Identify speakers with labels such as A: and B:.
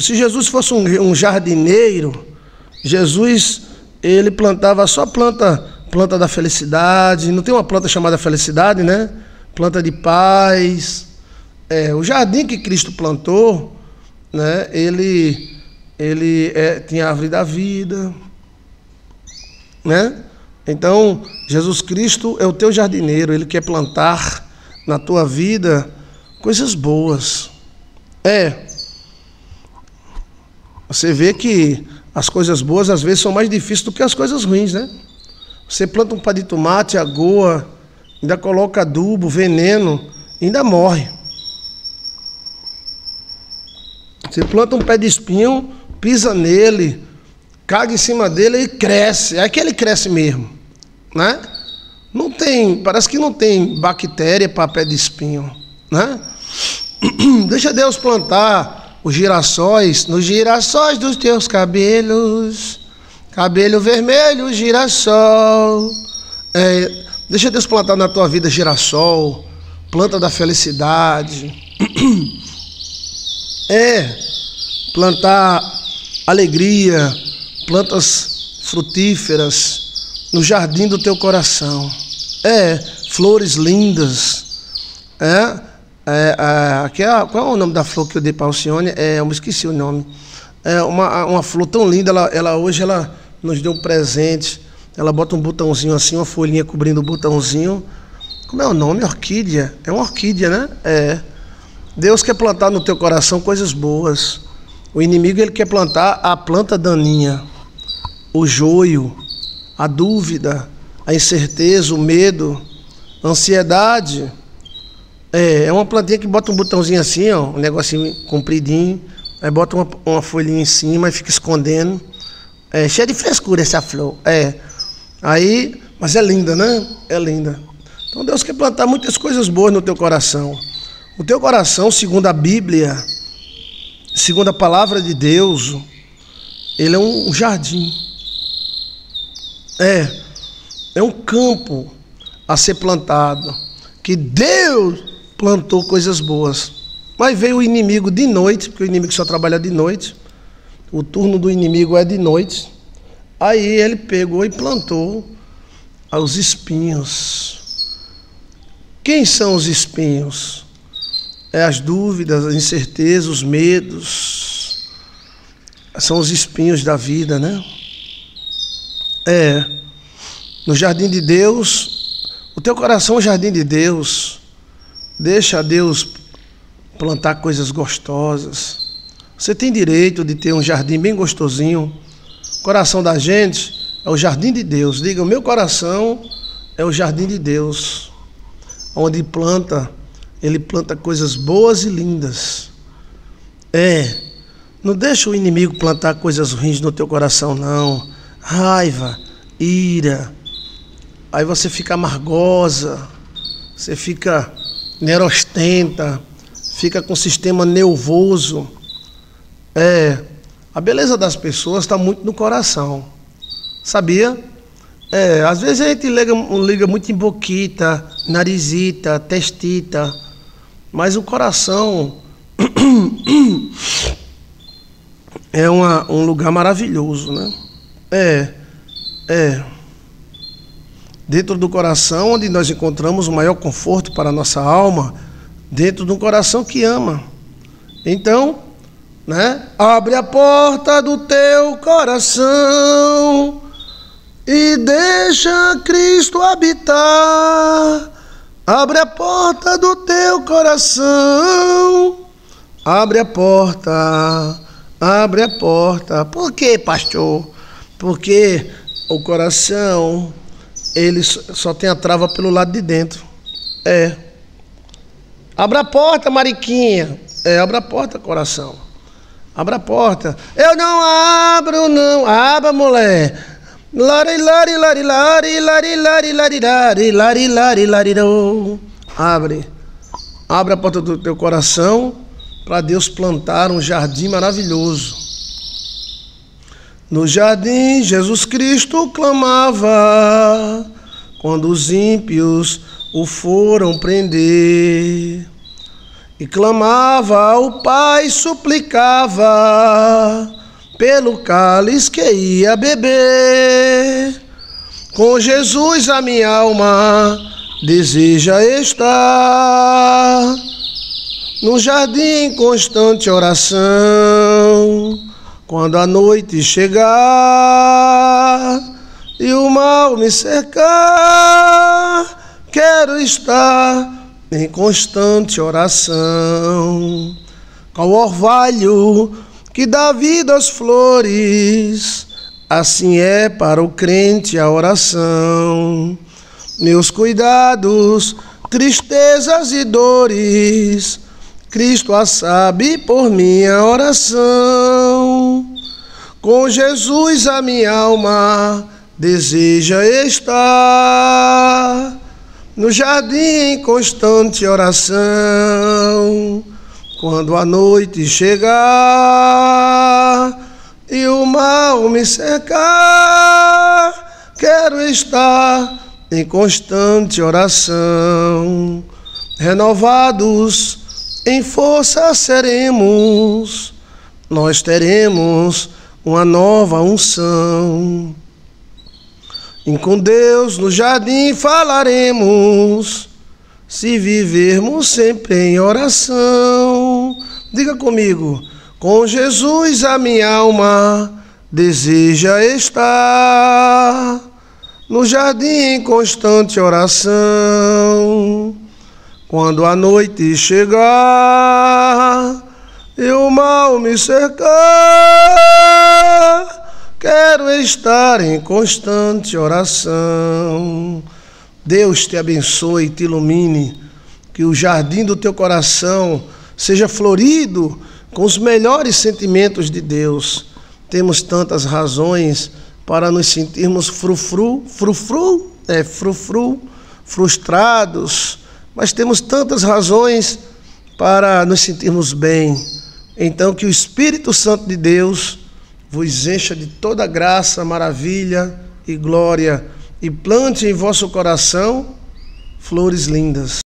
A: Se Jesus fosse um, um jardineiro, Jesus ele plantava só planta, planta da felicidade. Não tem uma planta chamada felicidade, né? Planta de paz. É, o jardim que Cristo plantou, né? Ele, ele é, tinha a árvore da vida, né? Então, Jesus Cristo é o teu jardineiro, ele quer plantar na tua vida coisas boas. É. Você vê que as coisas boas às vezes são mais difíceis do que as coisas ruins, né? Você planta um pé de tomate, agoa, ainda coloca adubo, veneno, ainda morre. Você planta um pé de espinho, pisa nele, caga em cima dele e cresce. É que ele cresce mesmo, né? Não tem, parece que não tem bactéria para pé de espinho, né? Deixa Deus plantar os girassóis nos girassóis dos teus cabelos, cabelo vermelho, girassol. É, deixa Deus plantar na tua vida girassol, planta da felicidade. É, plantar alegria, plantas frutíferas no jardim do teu coração. É, flores lindas. É, é, é, é, qual é o nome da flor que eu dei para Alcione? É, eu me esqueci o nome. É uma, uma flor tão linda, ela, ela hoje ela nos deu um presente. Ela bota um botãozinho assim, uma folhinha cobrindo o botãozinho. Como é o nome? Orquídea. É uma orquídea, né? É. Deus quer plantar no teu coração coisas boas. O inimigo ele quer plantar a planta daninha, o joio, a dúvida, a incerteza, o medo, a ansiedade. É, é uma plantinha que bota um botãozinho assim, ó, um negocinho compridinho, aí bota uma, uma folhinha em cima e fica escondendo. É cheia de frescura essa flor. É. Aí, mas é linda, né? É linda. Então Deus quer plantar muitas coisas boas no teu coração. O teu coração, segundo a Bíblia, segundo a palavra de Deus, ele é um jardim. É, é um campo a ser plantado. Que Deus plantou coisas boas. Mas veio o inimigo de noite, porque o inimigo só trabalha de noite. O turno do inimigo é de noite. Aí ele pegou e plantou os espinhos. Quem são os espinhos? É as dúvidas, as incertezas, os medos. São os espinhos da vida, né? É. No jardim de Deus, o teu coração é o jardim de Deus. Deixa Deus plantar coisas gostosas. Você tem direito de ter um jardim bem gostosinho. O coração da gente é o jardim de Deus. Diga, o meu coração é o jardim de Deus. Onde planta ele planta coisas boas e lindas. É, não deixa o inimigo plantar coisas ruins no teu coração, não. Raiva, ira. Aí você fica amargosa, você fica nerostenta, fica com o sistema nervoso. É, a beleza das pessoas está muito no coração. Sabia? É, às vezes a gente liga, liga muito em boquita, narizita, testita. Mas o coração é uma, um lugar maravilhoso, né? É, é. Dentro do coração, onde nós encontramos o maior conforto para a nossa alma, dentro de um coração que ama. Então, né? Abre a porta do teu coração e deixa Cristo habitar. Abre a porta do teu coração. Abre a porta. Abre a porta. Por quê, pastor? Porque o coração ele só tem a trava pelo lado de dentro. É. Abra a porta, Mariquinha. É, abra a porta, coração. Abra a porta. Eu não abro, não. Abra, mulher. Lari, lari, lari, lari, lari, lari, lari, lari, lari, lari, lari, Abre. Abre a porta do teu coração para Deus plantar um jardim maravilhoso. No jardim, Jesus Cristo clamava quando os ímpios o foram prender. e clamava ao Pai, suplicava pelo cálice que ia beber. Com Jesus a minha alma deseja estar no jardim em constante oração. Quando a noite chegar e o mal me cercar, quero estar em constante oração. Com o orvalho que dá vida às flores, assim é para o crente a oração. Meus cuidados, tristezas e dores, Cristo a sabe por minha oração. Com Jesus a minha alma deseja estar no jardim em constante oração. Quando a noite chegar e o mal me cercar, quero estar em constante oração. Renovados em força seremos, nós teremos uma nova unção. E com Deus no jardim falaremos se vivermos sempre em oração. Diga comigo, com Jesus a minha alma deseja estar no jardim em constante oração. Quando a noite chegar e o mal me cercar, quero estar em constante oração. Deus te abençoe e te ilumine, que o jardim do teu coração seja florido com os melhores sentimentos de Deus. Temos tantas razões para nos sentirmos frufru, frufru, é frufru, frustrados, mas temos tantas razões para nos sentirmos bem. Então que o Espírito Santo de Deus vos encha de toda graça, maravilha e glória e plante em vosso coração flores lindas.